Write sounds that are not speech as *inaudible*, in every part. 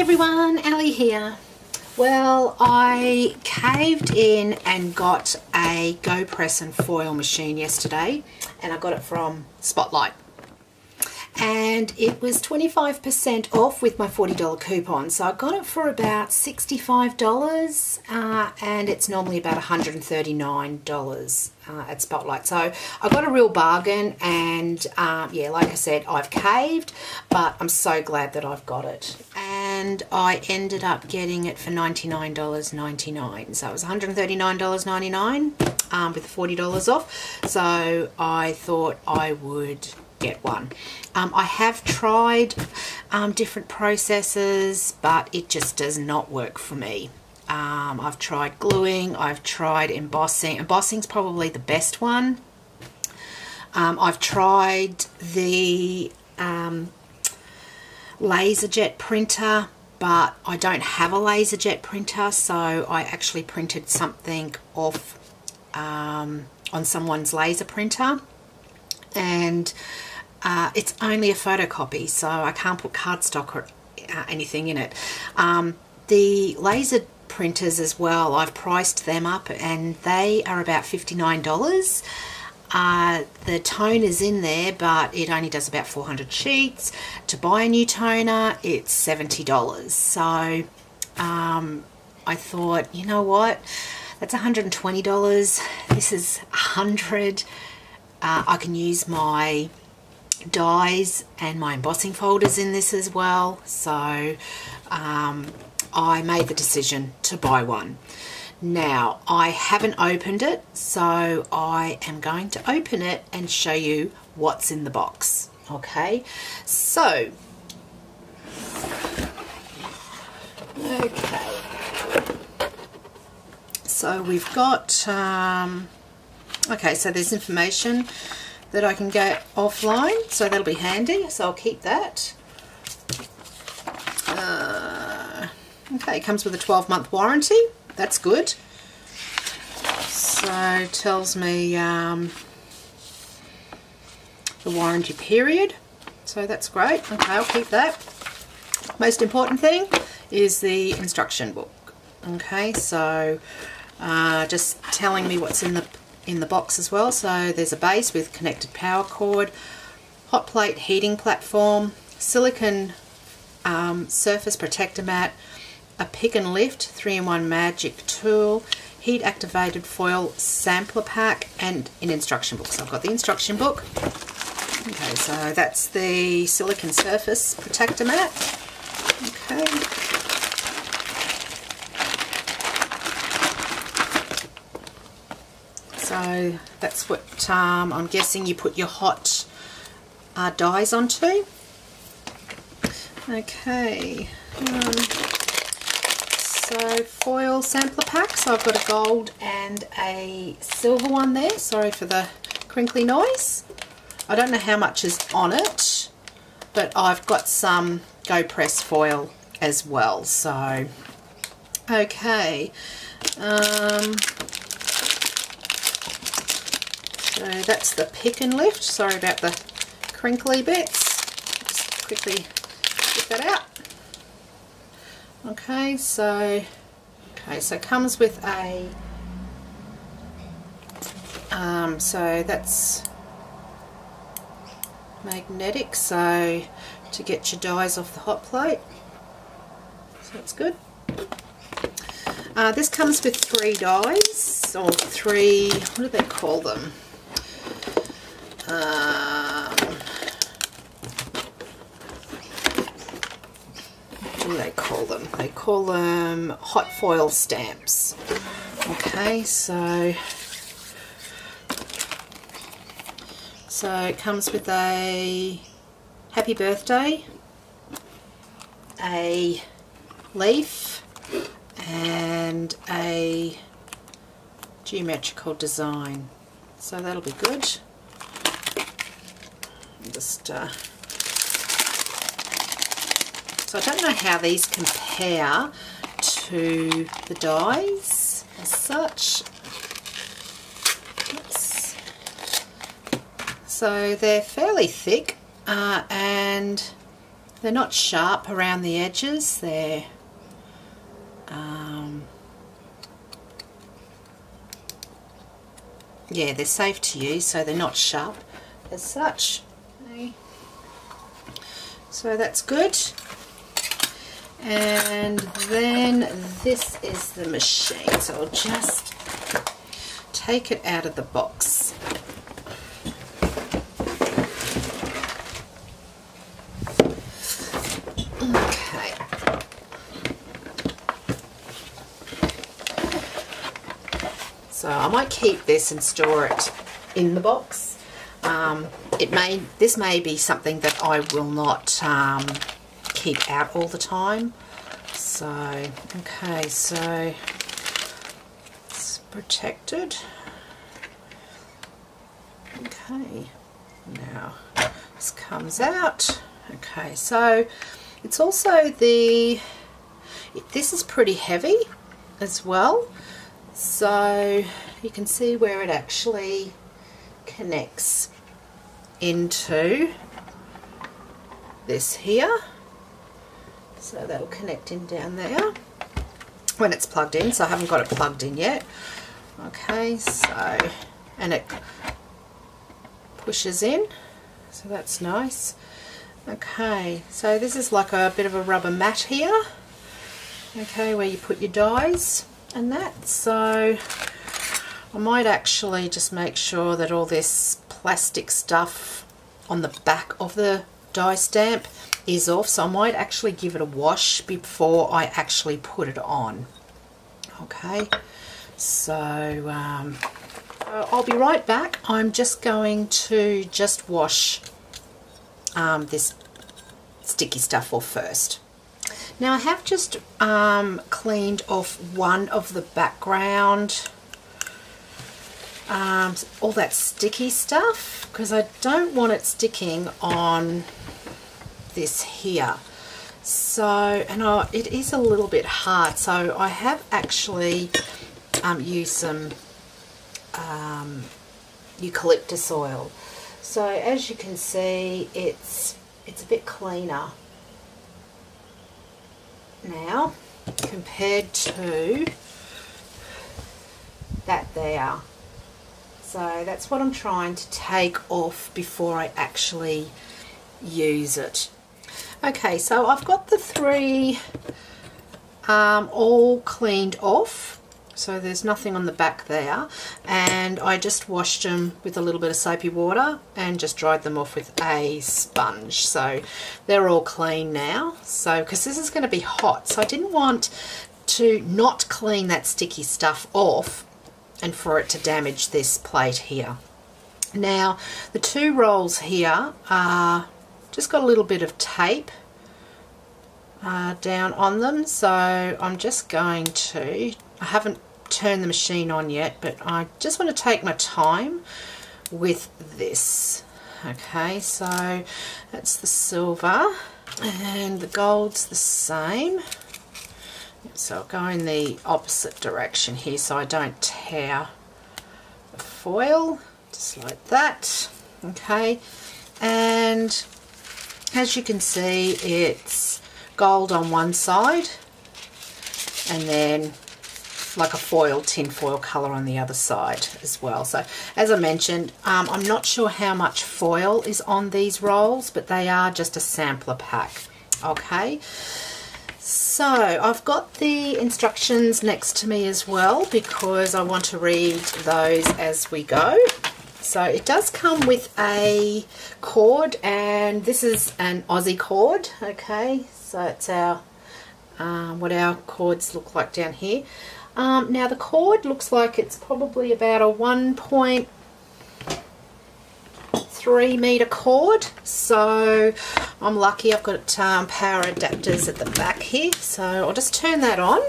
everyone, Ali here. Well, I caved in and got a Go Press and foil machine yesterday and I got it from Spotlight and it was 25% off with my $40 coupon. So I got it for about $65 uh, and it's normally about $139 uh, at Spotlight. So I got a real bargain and um, yeah, like I said, I've caved, but I'm so glad that I've got it. And I ended up getting it for $99.99. So it was $139.99 um, with $40 off. So I thought I would get one. Um, I have tried um, different processes, but it just does not work for me. Um, I've tried gluing, I've tried embossing. Embossing's probably the best one. Um, I've tried the um, LaserJet printer, but I don't have a LaserJet printer, so I actually printed something off um, on someone's laser printer. And uh, it's only a photocopy, so I can't put cardstock or uh, anything in it. Um, the laser printers as well, I've priced them up and they are about $59. Uh, the toner is in there, but it only does about 400 sheets. To buy a new toner, it's $70. So um, I thought, you know what? That's $120. This is 100 uh, I can use my dies and my embossing folders in this as well so um, I made the decision to buy one now I haven't opened it so I am going to open it and show you what's in the box okay? So okay. So we've got um, okay so there's information that I can get offline so that'll be handy so I'll keep that. Uh, okay it comes with a 12 month warranty that's good. So tells me um, the warranty period. So that's great. Okay I'll keep that. Most important thing is the instruction book. Okay so uh, just telling me what's in the in the box as well. So there's a base with connected power cord, hot plate heating platform, silicon um, surface protector mat, a pick and lift 3-in-1 magic tool, heat activated foil sampler pack and an instruction book. So I've got the instruction book. Okay, so that's the silicon surface protector mat. Okay. So that's what um, I'm guessing you put your hot uh, dies onto. Okay. Um, so foil sampler pack. So I've got a gold and a silver one there. Sorry for the crinkly noise. I don't know how much is on it, but I've got some Go Press foil as well. So, okay. Um, so that's the pick and lift. Sorry about the crinkly bits. Just quickly get that out. Okay, so okay, so comes with a um, so that's magnetic, so to get your dies off the hot plate. So that's good. Uh, this comes with three dies, or three, what do they call them? um, do they call them? They call them hot foil stamps. Okay, so so it comes with a happy birthday, a leaf, and a geometrical design. So that'll be good just uh, so I don't know how these compare to the dies as such. Oops. so they're fairly thick uh, and they're not sharp around the edges. They're um, yeah they're safe to use so they're not sharp as such. So that's good and then this is the machine. So I'll just take it out of the box. Okay. So I might keep this and store it in the box. Um, it may this may be something that I will not um, keep out all the time. So, okay, so it's protected. Okay, now this comes out. Okay, so it's also the, this is pretty heavy as well. So you can see where it actually connects into this here so that'll connect in down there when it's plugged in. So I haven't got it plugged in yet. Okay so and it pushes in. So that's nice. Okay so this is like a bit of a rubber mat here. Okay where you put your dies. And that so I might actually just make sure that all this plastic stuff on the back of the die stamp is off so I might actually give it a wash before I actually put it on. Okay so um, I'll be right back. I'm just going to just wash um, this sticky stuff off first. Now I have just um, cleaned off one of the background um, all that sticky stuff because I don't want it sticking on this here. So and I, it is a little bit hard. So I have actually um, used some um, eucalyptus oil. So as you can see it's it's a bit cleaner now compared to that there. So that's what I'm trying to take off before I actually use it. Okay, so I've got the three um, all cleaned off. So there's nothing on the back there. And I just washed them with a little bit of soapy water and just dried them off with a sponge. So they're all clean now. So, because this is going to be hot. So I didn't want to not clean that sticky stuff off and for it to damage this plate here. Now the two rolls here are just got a little bit of tape uh, down on them so I'm just going to, I haven't turned the machine on yet but I just want to take my time with this. Okay so that's the silver and the gold's the same. So I'll go in the opposite direction here so I don't tear the foil, just like that. Okay, and as you can see it's gold on one side and then like a foil, tin foil colour on the other side as well. So as I mentioned, um, I'm not sure how much foil is on these rolls, but they are just a sampler pack. Okay. So I've got the instructions next to me as well because I want to read those as we go. So it does come with a cord and this is an Aussie cord, okay, so it's our um, what our cords look like down here. Um, now the cord looks like it's probably about a 1.3 meter cord. So I'm lucky I've got um, power adapters at the back here. So I'll just turn that on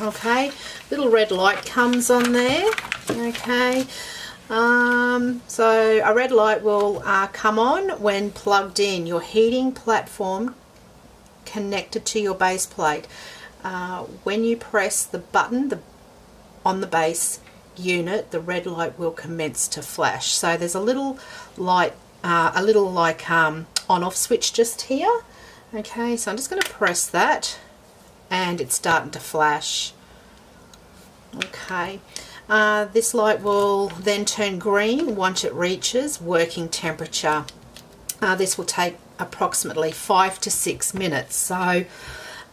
okay? Little red light comes on there okay um, so a red light will uh, come on when plugged in. Your heating platform connected to your base plate. Uh, when you press the button the, on the base unit the red light will commence to flash. So there's a little light uh, a little like um, on off switch just here. Okay, so I'm just going to press that and it's starting to flash. Okay, uh, this light will then turn green once it reaches working temperature. Uh, this will take approximately five to six minutes, so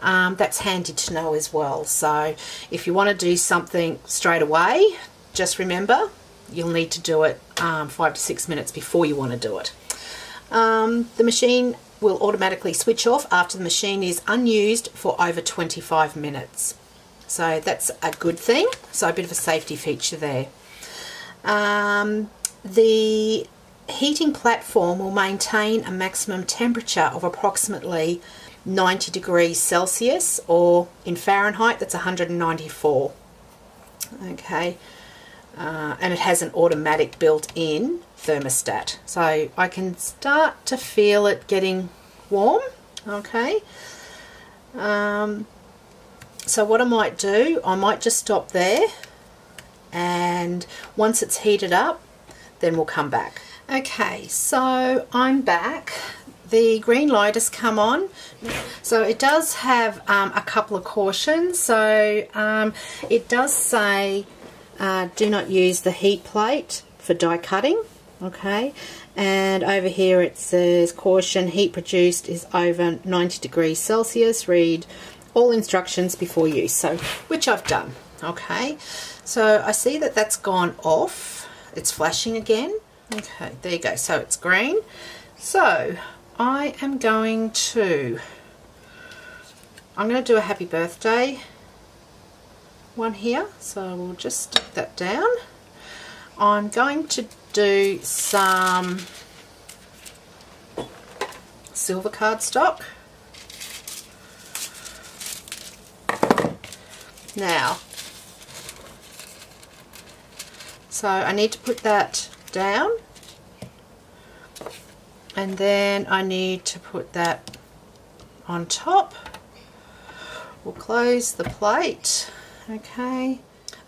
um, that's handy to know as well. So if you want to do something straight away, just remember you'll need to do it um, five to six minutes before you want to do it. Um, the machine will automatically switch off after the machine is unused for over 25 minutes. So that's a good thing. So a bit of a safety feature there. Um, the heating platform will maintain a maximum temperature of approximately 90 degrees Celsius or in Fahrenheit that's 194 okay. Uh, and it has an automatic built-in thermostat. So I can start to feel it getting warm. Okay. Um, so what I might do I might just stop there and once it's heated up then we'll come back. Okay so I'm back. The green light has come on. So it does have um, a couple of cautions. So um, it does say uh, do not use the heat plate for die cutting okay? And over here it says caution heat produced is over 90 degrees Celsius. Read all instructions before use so which I've done okay so I see that that's gone off it's flashing again okay there you go so it's green so I am going to, I'm going to do a happy birthday one here. So we'll just stick that down. I'm going to do some silver cardstock. Now, so I need to put that down. And then I need to put that on top. We'll close the plate. Okay.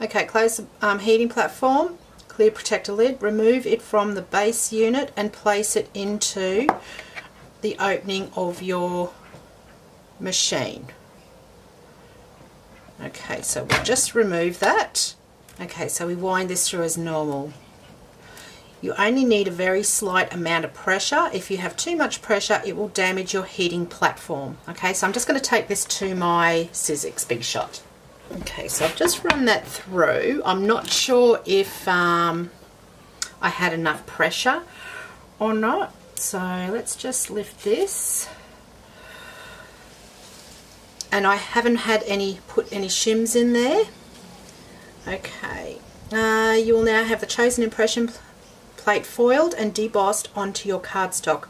Okay close the um, heating platform. Clear protector lid. Remove it from the base unit and place it into the opening of your machine okay so we'll just remove that okay so we wind this through as normal you only need a very slight amount of pressure. If you have too much pressure, it will damage your heating platform. Okay, so I'm just going to take this to my Sizzix Big Shot. Okay, so I've just run that through. I'm not sure if um, I had enough pressure or not. So let's just lift this. And I haven't had any, put any shims in there. Okay, uh, you will now have the chosen impression plate foiled and debossed onto your cardstock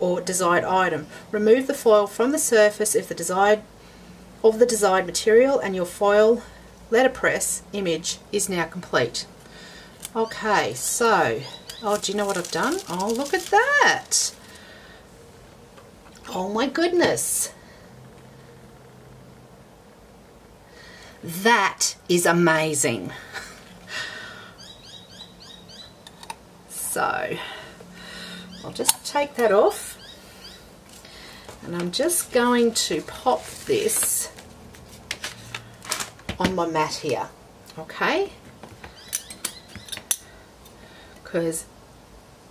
or desired item. Remove the foil from the surface if the desired of the desired material and your foil letterpress image is now complete. Okay, so, oh, do you know what I've done? Oh, look at that. Oh my goodness. That is amazing. So I'll just take that off. And I'm just going to pop this on my mat here okay? Because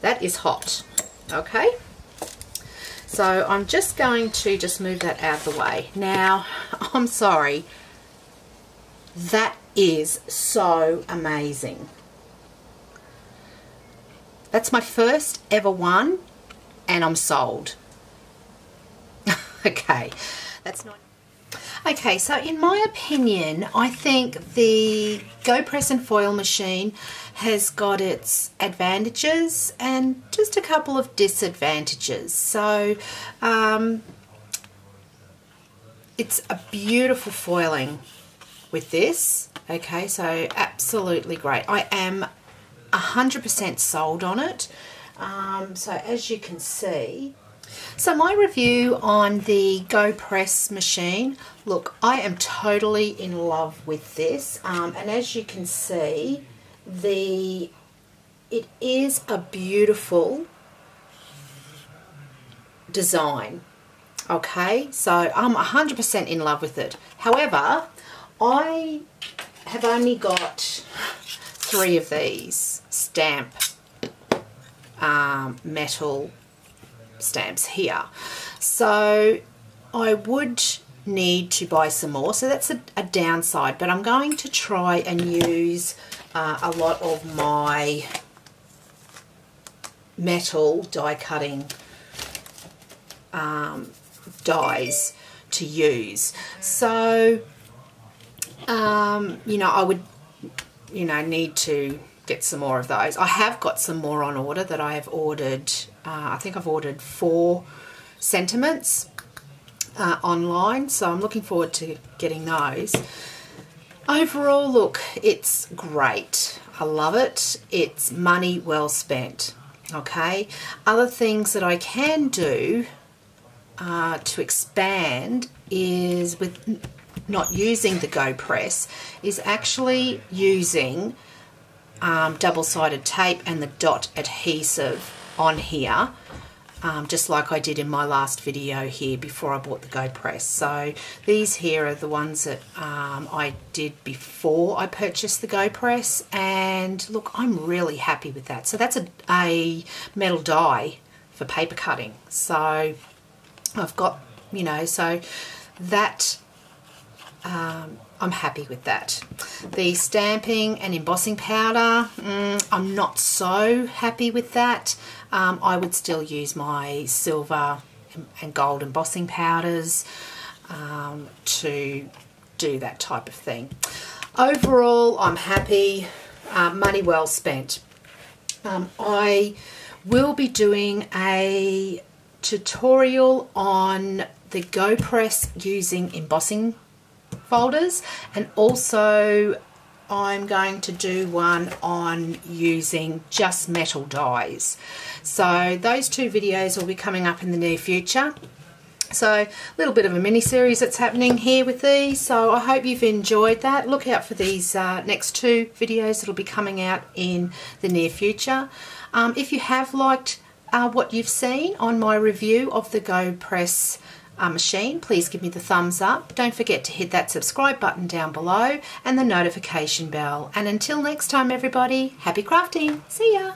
that is hot okay? So I'm just going to just move that out of the way. Now *laughs* I'm sorry that is so amazing that's my first ever one and I'm sold. *laughs* okay, that's not... Okay, so in my opinion, I think the Go Press and Foil machine has got its advantages and just a couple of disadvantages. So, um, it's a beautiful foiling with this. Okay, so absolutely great. I am 100% sold on it. Um, so as you can see, so my review on the Go Press machine, look, I am totally in love with this. Um, and as you can see, the it is a beautiful design. Okay, so I'm 100% in love with it. However, I have only got three of these stamp um, metal stamps here. So I would need to buy some more. So that's a, a downside, but I'm going to try and use uh, a lot of my metal die cutting um, dies to use. So, um, you know, I would, you know, need to get some more of those. I have got some more on order that I have ordered. Uh, I think I've ordered four sentiments uh, online, so I'm looking forward to getting those. Overall, look, it's great. I love it. It's money well spent. Okay. Other things that I can do uh, to expand is with not using the Go Press is actually using um, double-sided tape and the dot adhesive on here um, just like I did in my last video here before I bought the Go Press. So these here are the ones that um, I did before I purchased the Go Press and look I'm really happy with that. So that's a, a metal die for paper cutting. So I've got, you know, so that um, I'm happy with that. The stamping and embossing powder, mm, I'm not so happy with that. Um, I would still use my silver and gold embossing powders um, to do that type of thing. Overall, I'm happy, uh, money well spent. Um, I will be doing a tutorial on the GoPress using embossing folders and also I'm going to do one on using just metal dies. So those two videos will be coming up in the near future. So a little bit of a mini series that's happening here with these. So I hope you've enjoyed that. Look out for these uh, next two videos that'll be coming out in the near future. Um, if you have liked uh, what you've seen on my review of the GoPress uh, machine, please give me the thumbs up. Don't forget to hit that subscribe button down below and the notification bell. And until next time, everybody, happy crafting. See ya.